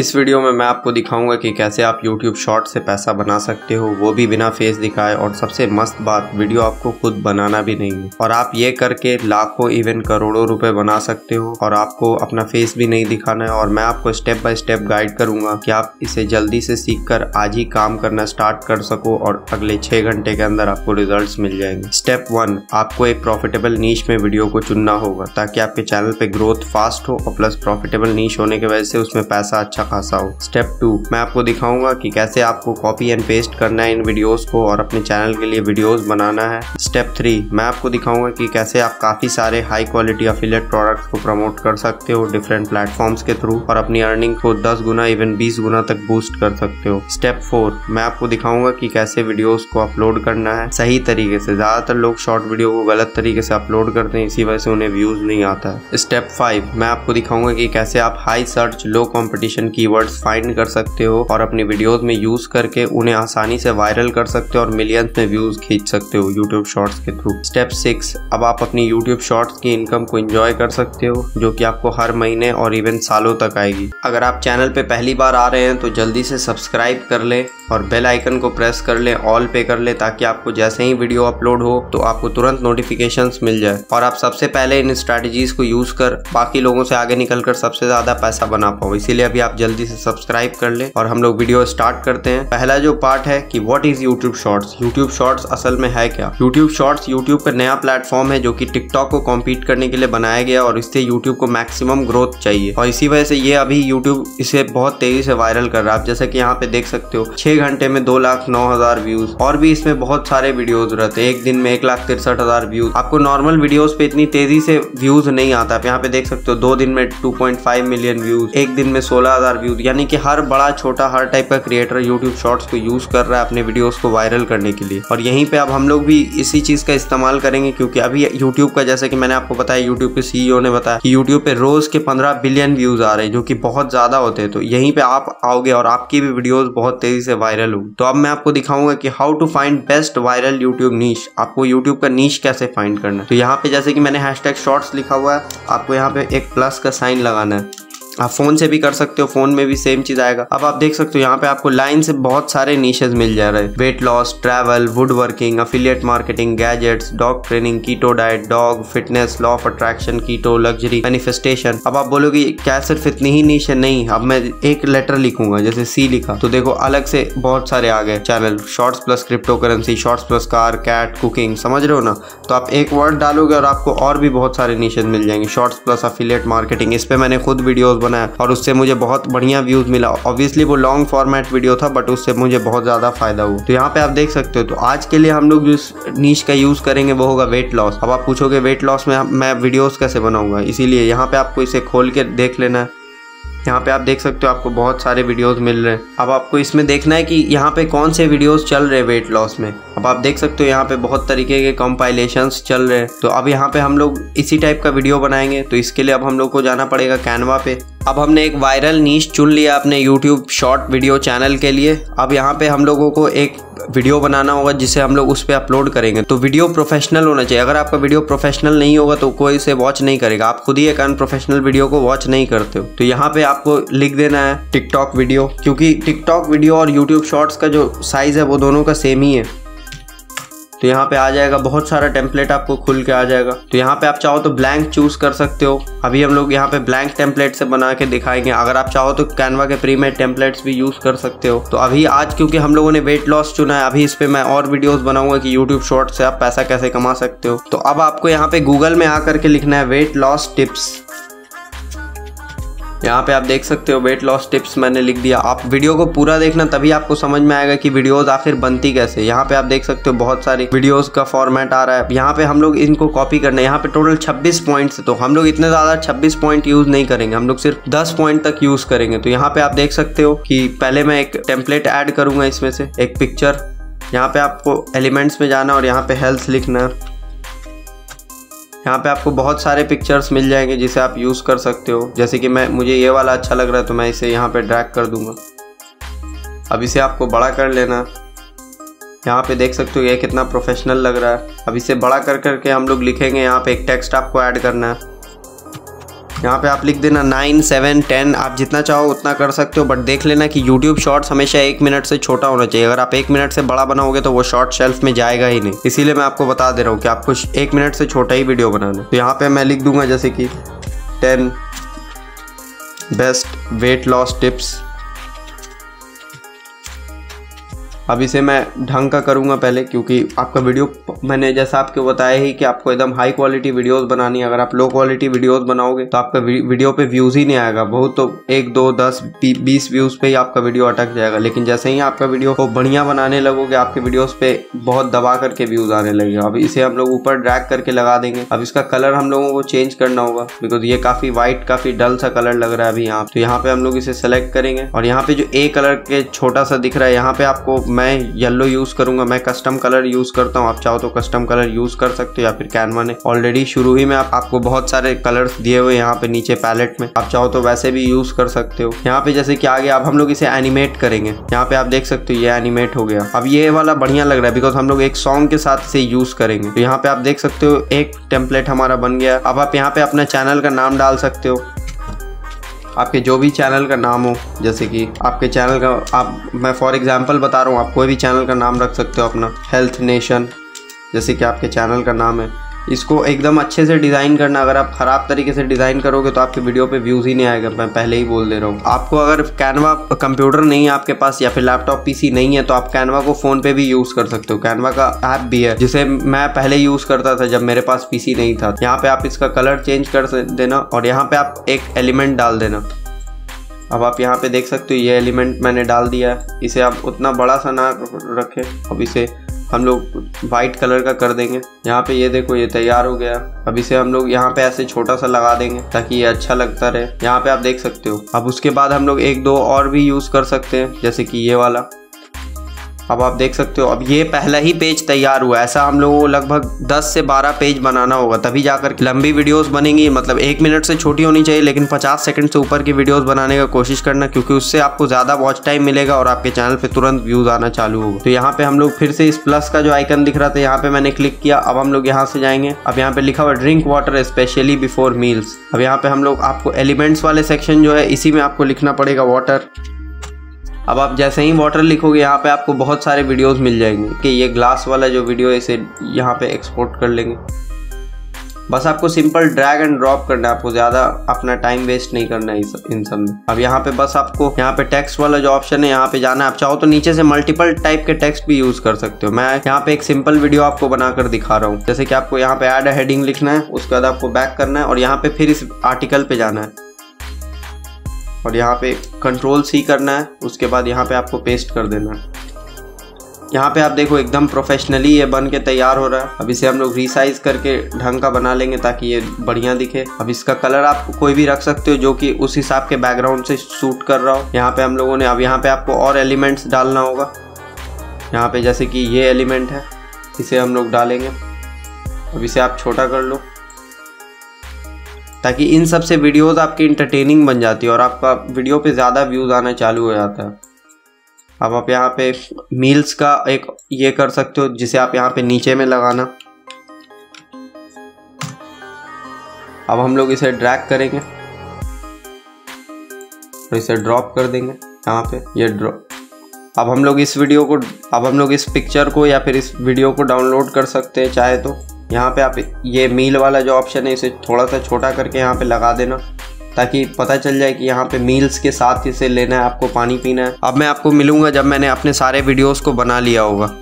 इस वीडियो में मैं आपको दिखाऊँगा कि कैसे आप YouTube शॉर्ट से पैसा बना सकते हो। वो भी बिना फेस दिखाए और सबसे मस्त बात, वीडियो आपको खुद बनाना भी नहीं है। और आप ये करके लाखों इवन करोड़ों रुपए बना सकते हो और आपको अपना फेस भी नहीं दिखाना है। और मैं आपको स्टेप बाय स्टेप गाइड करूँगा कि आप इसे जल्दी से सीख कर आज ही काम करना स्टार्ट कर सको और अगले छह घंटे के अंदर आपको रिज़ल्ट मिल जाएँगे। स्टेप वन आपको एक प्रॉफिटेबल नीच में वीडियो को चुनना होगा ताकि आपके चैनल पे ग्रोथ फास्ट हो और प्लस प्रॉफिटेबल नीच होने की वजह से उसमें पैसा अच्छा खासा हो। स्टेप टू मैं आपको दिखाऊँगा कि कैसे आपको कॉपी एंड पेस्ट करना है इन वीडियोस को और अपने चैनल के लिए वीडियोस बनाना है। स्टेप थ्री मैं आपको दिखाऊँगा कि कैसे आप काफ़ी सारे हाई क्वालिटी अफिलेट प्रोडक्ट्स को प्रमोट कर सकते हो डिफरेंट प्लेटफॉर्म्स के थ्रू और अपनी अर्निंग को 10 गुना इवन 20 गुना तक बूस्ट कर सकते हो। स्टेप फोर मैं आपको दिखाऊँगा कि कैसे वीडियोस को अपलोड करना है। सही तरीके से, ज़्यादातर लोग शॉर्ट वीडियो को गलत तरीके से अपलोड करते हैं, इसी वजह से उन्हें व्यूज़ नहीं आता है। स्टेप फाइव मैं आपको दिखाऊँगा कि कैसे आप high search low competition keywords find कर सकते हो और अपनी वीडियोस में यूज़ करके उन्हें आसानी से वायरल कर सकते हो और मिलियंस में व्यूज़ खींच सकते हो यूट्यूब शॉर्ट्स के थ्रू स्टेप सिक्स अब आप अपनी यूट्यूब शॉर्ट्स की इनकम को एंजॉय कर सकते हो, जो कि आपको हर महीने और इवन सालों तक आएगी. अगर आप चैनल पे पहली बार आ रहे हैं तो जल्दी से सब्सक्राइब कर ले और बेल आइकन को प्रेस कर ले ऑल पे कर ले, ताकि आपको जैसे ही वीडियो अपलोड हो तो आपको तुरंत नोटिफिकेशंस मिल जाए. और आप सबसे पहले इन स्ट्रैटेजीज को यूज़ कर, बाकी लोगों से आगे निकल कर सबसे ज़्यादा पैसा बना पाओ. इसीलिए अभी आप जल्दी से सब्सक्राइब कर ले और हम लोग वीडियो स्टार्ट करते हैं। पहला जो पार्ट है कि what is YouTube shorts YouTube shorts असल में है क्या? यूट्यूब शॉर्ट्स यूट्यूब का नया प्लेटफॉर्म है जो की टिकटॉक को कॉम्पीट करने के लिए बनाया गया और इससे यूट्यूब को मैक्सिमम ग्रोथ चाहिए। और इसी वजह से ये अभी यूट्यूब इसे बहुत तेज़ी से वायरल कर रहा है। आप जैसे कि यहाँ पे देख सकते हो, छह घंटे में दो लाख नौ हज़ार व्यूज़ और भी इसमें बहुत सारे वीडियोज़ रहते हैं। एक दिन में एक लाख तिरसठ हज़ार व्यूज़ आपको नॉर्मल वीडियोस पे इतनी तेज़ी से व्यूज़ नहीं आता। आप यहाँ पे देख सकते हो, दो दिन में 2.5 मिलियन व्यूज़ एक दिन में सोलह हज़ार व्यूज़ यानी कि हर बड़ा, छोटा, हर टाइप का क्रिएटर यूट्यूब शॉर्ट्स को यूज़ कर रहा है अपने वीडियोस को वायरल करने के लिए। और यहीं पे अब हम लोग भी इसी चीज़ का इस्तेमाल करेंगे, क्योंकि अभी यूट्यूब का, जैसे कि मैंने आपको बताया यूट्यूब के सीईओ ने बताया कि यूट्यूब पे रोज के पंद्रह बिलियन व्यूज़ आ रहे हैं, जो कि बहुत ज़्यादा होते हैं। तो यहीं पे आप आओगे और आपकी भी वीडियोस बहुत तेज़ी से वायरल होगी। तो अब मैं आपको दिखाऊँगा कि how to find best viral YouTube niche आपको यूट्यूब का नीच कैसे फाइंड करना तो यहाँ पे जैसे कि मैंने हैशटैग शॉर्ट्स लिखा हुआ है, आपको यहाँ पे एक प्लस का साइन लगाना है। आप फ़ोन से भी कर सकते हो, फ़ोन में भी सेम चीज़ आएगा। अब आप देख सकते हो, यहाँ पे आपको लाइन से बहुत सारे नीशेज मिल जा रहे हैं। Weight loss travel wood working affiliate marketing gadgets dog training keto diet dog fitness law of attraction keto luxury manifestation अब आप बोलोगे, क्या सिर्फ़ इतनी ही नीश है? नहीं, अब मैं एक लेटर लिखूँगा, जैसे सी लिखा। तो देखो, अलग से बहुत सारे आ गए। Channel shorts plus crypto currency shorts plus car cat cooking समझ रहे हो ना? तो आप एक वर्ड डालोगे और आपको और भी बहुत सारे नीशेज मिल जाएँगे। शॉर्ट्स प्लस अफिलियट मार्केटिंग इस पे मैंने खुद वीडियोस बनाया और उससे मुझे बहुत बढ़िया व्यूज़ मिला। ऑब्वियसली वो लॉन्ग फॉर्मेट वीडियो था बट उससे मुझे बहुत ज़्यादा फ़ायदा हुआ। तो यहाँ पे आप देख सकते हो तो आज के लिए हम लोग जिस नीच का यूज़ करेंगे वो होगा वेट लॉस अब आप पूछोगे वेट लॉस में मैं वीडियोस कैसे बनाऊँगा? इसीलिए यहाँ पे आपको इसे खोल के देख लेना है। यहाँ पे आप देख सकते हो आपको बहुत सारे वीडियोस मिल रहे हैं। अब आपको इसमें देखना है कि यहाँ पे कौन से वीडियोस चल रहे हैं वेट लॉस में। अब आप देख सकते हो यहाँ पे बहुत तरीके के कंपाइलेशंस चल रहे हैं। तो अब यहाँ पे हम लोग इसी टाइप का वीडियो बनाएँगे। तो इसके लिए अब हम लोग को जाना पड़ेगा कैनवा पे। अब हमने एक वायरल नीच चुन लिया अपने यूट्यूब शॉर्ट वीडियो चैनल के लिए। अब यहाँ पे हम लोगों को एक वीडियो बनाना होगा जिसे हम लोग उस पर अपलोड करेंगे। तो वीडियो प्रोफेशनल होना चाहिए। अगर आपका वीडियो प्रोफेशनल नहीं होगा तो कोई इसे वॉच नहीं करेगा। आप खुद ही एक अनप्रोफेशनल वीडियो को वॉच नहीं करते हो। तो यहाँ पे आपको लिख देना है टिकटॉक वीडियो क्योंकि टिकटॉक वीडियो और यूट्यूब शॉर्ट्स का जो साइज़ है वो दोनों का सेम ही है। तो यहाँ पे आ जाएगा, बहुत सारा टेम्पलेट आपको खुल के आ जाएगा। तो यहाँ पे आप चाहो तो ब्लैंक चूज़ कर सकते हो। अभी हम लोग यहाँ पे ब्लैंक टेम्पलेट से बना के दिखाएँगे। अगर आप चाहो तो कैनवा के प्री मेड टेम्पलेट्स भी यूज़ कर सकते हो। तो अभी आज क्योंकि हम लोगों ने वेट लॉस चुना है, अभी इस पे मैं और वीडियोस बनाऊँगा कि यूट्यूब शॉर्ट से आप पैसा कैसे कमा सकते हो। तो अब आपको यहाँ पे गूगल में आकर के लिखना है वेट लॉस टिप्स यहाँ पे आप देख सकते हो वेट लॉस टिप्स मैंने लिख दिया। आप वीडियो को पूरा देखना, तभी आपको समझ में आएगा कि वीडियोस आखिर बनती कैसे। यहाँ पे आप देख सकते हो बहुत सारी वीडियोस का फॉर्मेट आ रहा है। यहाँ पे हम लोग इनको कॉपी करना है। यहाँ पे टोटल 26 पॉइंट्स तो हम लोग इतने ज़्यादा 26 पॉइंट यूज़ नहीं करेंगे। हम लोग सिर्फ़ 10 पॉइंट तक यूज़ करेंगे। तो यहाँ पे आप देख सकते हो कि पहले मैं एक टेम्पलेट ऐड करूँगा इसमें से। एक पिक्चर यहाँ पे आपको एलिमेंट्स में जाना और यहाँ पे हेल्थ लिखना यहाँ पे आपको बहुत सारे पिक्चर्स मिल जाएँगे जिसे आप यूज़ कर सकते हो। जैसे कि मैं, मुझे ये वाला अच्छा लग रहा है तो मैं इसे यहाँ पे ड्रैग कर दूँगा। अब इसे आपको बड़ा कर लेना। यहाँ पे देख सकते हो ये कितना प्रोफेशनल लग रहा है। अब इसे बड़ा कर करके हम लोग लिखेंगे, यहाँ पे एक टेक्स्ट आपको ऐड करना है। यहाँ पे आप लिख देना नाइन सेवन टेन आप जितना चाहो उतना कर सकते हो बट देख लेना कि यूट्यूब शॉर्ट्स हमेशा एक मिनट से छोटा होना चाहिए। अगर आप एक मिनट से बड़ा बनाओगे तो वो शॉर्ट शेल्फ में जाएगा ही नहीं। इसीलिए मैं आपको बता दे रहा हूँ कि आपको एक मिनट से छोटा ही वीडियो बनाना तो यहाँ पे मैं लिख दूँगा जैसे कि ten best weight loss tips अब इसे मैं ढंग का करूँगा पहले, क्योंकि आपका वीडियो मैंने जैसा आपको बताया ही कि आपको एकदम हाई क्वालिटी वीडियोस बनानी है। अगर आप लो क्वालिटी वीडियोस बनाओगे तो आपका वीडियो पे व्यूज़ ही नहीं आएगा। बहुत तो एक, दो, दस बीस व्यूज़ पे ही आपका वीडियो अटक जाएगा। लेकिन जैसे ही आपका वीडियो को बढ़िया बनाने लगोगे, आपके वीडियोज़ पे बहुत दबा करके व्यूज़ आने लगेगा। अब इसे हम लोग ऊपर ड्रैग करके लगा देंगे। अब इसका कलर हम लोगों को चेंज करना होगा बिकॉज़ ये काफ़ी व्हाइट काफ़ी डल सा कलर लग रहा है अभी यहाँ तो यहाँ पे हम लोग इसे सेलेक्ट करेंगे, और यहाँ पे जो ए कलर के छोटा सा दिख रहा है, यहाँ पे आपको मैं येलो यूज़ करूँगा मैं कस्टम कलर यूज़ करता हूँ। आप चाहो तो कस्टम कलर यूज़ कर सकते हो या फिर कैनवा ने। ऑलरेडी शुरू ही में आप, आपको बहुत सारे कलर्स दिए हुए यहाँ पे नीचे पैलेट में। आप चाहो तो वैसे भी यूज़ कर सकते हो। यहाँ पे जैसे कि आगे अब हम लोग इसे एनिमेट करेंगे। यहाँ पे आप देख सकते हो ये एनिमेट हो गया। अब ये वाला बढ़िया लग रहा है बिकॉज़ हम लोग एक सॉन्ग के साथ इसे यूज़ करेंगे। तो यहाँ पे आप देख सकते हो एक टेम्पलेट हमारा बन गया। अब आप यहाँ पे अपना चैनल का नाम डाल सकते हो। आपके जो भी चैनल का नाम हो, जैसे कि आपके चैनल का, आप, मैं फॉर एग्जांपल बता रहा हूँ, आप कोई भी चैनल का नाम रख सकते हो अपना हेल्थ नेशन जैसे कि आपके चैनल का नाम है। इसको एकदम अच्छे से डिज़ाइन करना, अगर आप ख़राब तरीके से डिज़ाइन करोगे तो आपके वीडियो पे व्यूज़ ही नहीं आएगा, मैं पहले ही बोल दे रहा हूँ। आपको अगर कैनवा कंप्यूटर नहीं है आपके पास या फिर लैपटॉप पीसी नहीं है तो आप कैनवा को फ़ोन पे भी यूज़ कर सकते हो। कैनवा का ऐप भी है, जिसे मैं पहले यूज़ करता था जब मेरे पास पीसी नहीं था। यहाँ पे आप इसका कलर चेंज कर देना और यहाँ पे आप एक एलिमेंट डाल देना। अब आप यहाँ पे देख सकते हो, ये एलिमेंट मैंने डाल दिया है। इसे आप उतना बड़ा सा ना रखें, अब इसे हम लोग वाइट कलर का कर देंगे। यहाँ पे ये देखो, ये तैयार हो गया। अब इसे हम लोग यहाँ पे ऐसे छोटा सा लगा देंगे ताकि ये अच्छा लगता रहे। यहाँ पे आप देख सकते हो। अब उसके बाद हम लोग एक दो और भी यूज़ कर सकते हैं, जैसे कि ये वाला। अब आप देख सकते हो, अब ये पहला ही पेज तैयार हुआ ऐसा हम लोगों को लगभग 10 से 12 पेज बनाना होगा, तभी जाकर लंबी वीडियोस बनेंगी। मतलब एक मिनट से छोटी होनी चाहिए, लेकिन 50 सेकंड से ऊपर की वीडियोस बनाने का कोशिश करना, क्योंकि उससे आपको ज़्यादा वॉच टाइम मिलेगा और आपके चैनल पर तुरंत व्यूज़ आना चालू होगा। तो यहाँ पे हम लोग फिर से इस प्लस का जो आइकन दिख रहा था, यहाँ पे मैंने क्लिक किया। अब हम लोग यहाँ से जाएँगे। अब यहाँ पे लिखा हुआ drink water specially before meals अब यहाँ पे हम लोग आपको एलिमेंट्स वाले सेक्शन जो है, इसी में आपको लिखना पड़ेगा वाटर अब आप जैसे ही वाटर लिखोगे, यहाँ पे आपको बहुत सारे वीडियोस मिल जाएँगे कि ये ग्लास वाला जो वीडियो है, इसे यहाँ पे एक्सपोर्ट कर लेंगे। बस आपको सिंपल ड्रैग एंड ड्रॉप करना है, आपको ज़्यादा अपना टाइम वेस्ट नहीं करना है इन सब में। अब यहाँ पे बस आपको, यहाँ पे टेक्स्ट वाला जो ऑप्शन है, यहाँ पे जाना है। आप चाहो तो नीचे से मल्टीपल टाइप के टेक्स्ट भी यूज़ कर सकते हो। मैं यहाँ पे एक सिंपल वीडियो आपको बनाकर दिखा रहा हूँ। जैसे कि आपको यहाँ पे एड हेडिंग लिखना है, उसके बाद आपको बैक करना है और यहाँ पे फिर इस आर्टिकल पे जाना है। और यहाँ पे कंट्रोल सी करना है, उसके बाद यहाँ पे आपको पेस्ट कर देना है। यहाँ पे आप देखो एकदम प्रोफेशनली ये बन के तैयार हो रहा है। अब इसे हम लोग रिसाइज करके ढंग का बना लेंगे ताकि ये बढ़िया दिखे। अब इसका कलर आप कोई भी रख सकते हो जो कि उस हिसाब के बैकग्राउंड से सूट कर रहा हो। यहाँ पे हम लोगों ने, अब यहाँ पे आपको और एलिमेंट्स डालना होगा। यहाँ पे जैसे कि ये एलिमेंट है, इसे हम लोग डालेंगे। अब इसे आप छोटा कर लो। ताकि इन सबसे वीडियोस आपकी इंटरटेनिंग बन जाती है और आपका वीडियो पे ज़्यादा व्यूज़ आना चालू हो जाता है। अब आप यहाँ पे मील्स का एक ये कर सकते हो, जिसे आप यहाँ पे नीचे में लगाना। अब हम लोग इसे ड्रैग करेंगे। और इसे ड्रॉप कर देंगे यहाँ पे, ये ड्रॉप अब हम लोग इस वीडियो को, अब हम लोग इस पिक्चर को या फिर इस वीडियो को डाउनलोड कर सकते हैं, चाहे तो। यहाँ पे आप ये मील वाला जो ऑप्शन है, इसे थोड़ा सा छोटा करके यहाँ पे लगा देना, ताकि पता चल जाए कि यहाँ पे मील्स के साथ इसे लेना है, आपको पानी पीना है। अब मैं आपको मिलूँगा जब मैंने अपने सारे वीडियोस को बना लिया होगा।